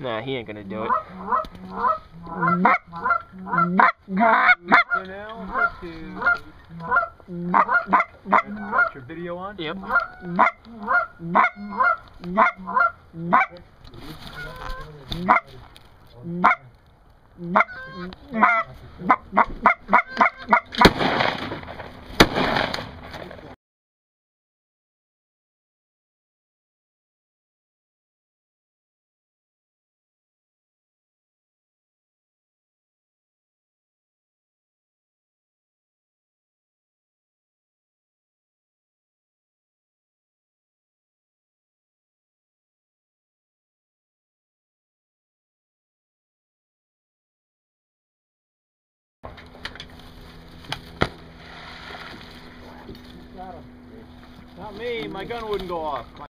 Nah, he ain't gonna do it. Nelson, two. Got your video on? Yep. Not me, my gun wouldn't go off.